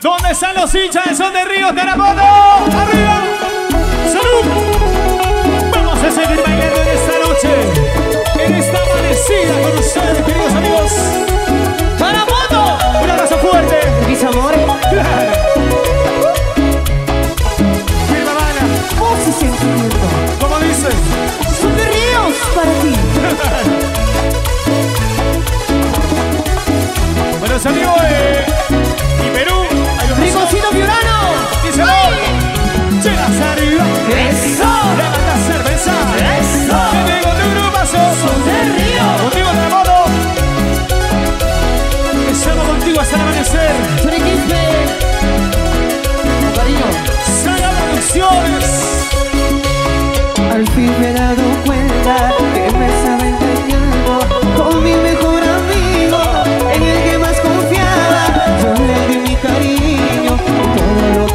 ¿Dónde están los hinchas de Son de Ríos de Arabodo? ¡Arriba! ¡Salud! Vamos a seguir bailando en esta noche, en esta amanecida con ustedes.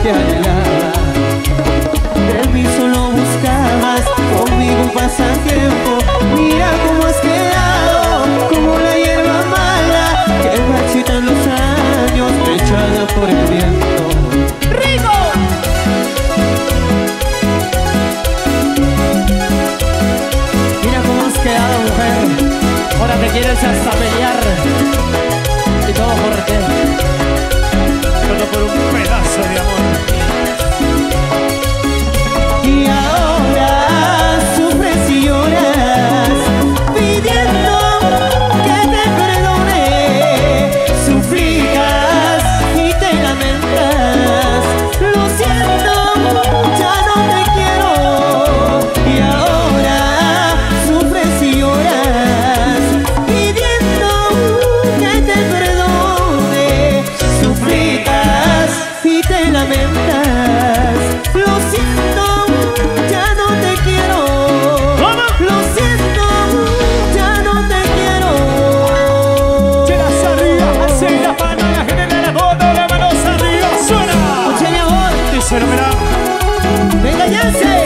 电成 Say.